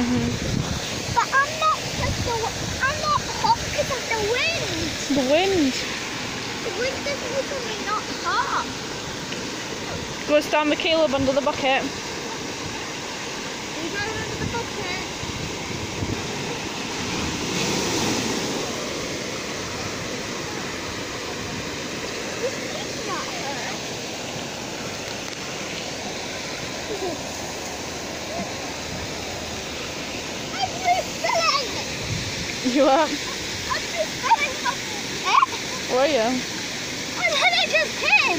Mhm. But I'm not just the, I'm not hot because of the wind. The wind. The wind is making me not hot. Go stand with Caleb under the bucket. You go under the bucket. This is not hurt. I'm refilling. You are. I'm refilling my? Were you? And then I just him.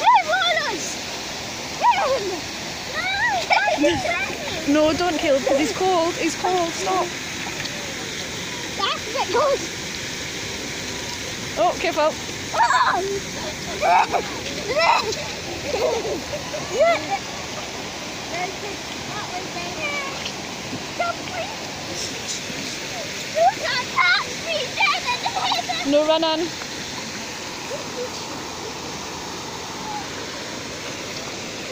Hey, Wallace! Him! No, I just hit him. No, don't Caleb, because he's cold. He's cold. Stop. That's the goes. Oh, careful. No running.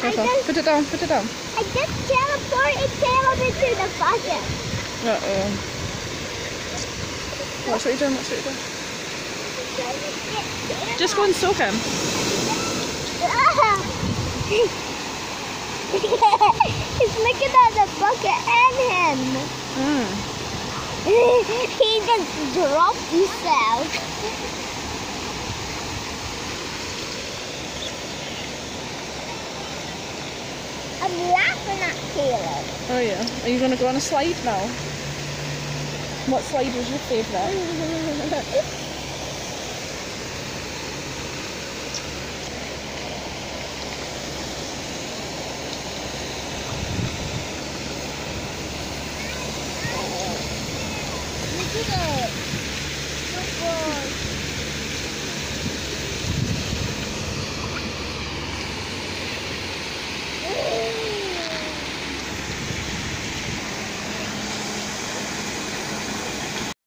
Careful. just- Put it down. Put it down. I just teleported Caleb into the bucket. Uh oh. Watch what you're doing. Watch what you're doing. Just go and soak him. He's looking at the bucket and him. Mm. he just dropped himself. I'm laughing at Caleb. Oh yeah. Are you going to go on a slide now? What slide was your favourite? Look at that.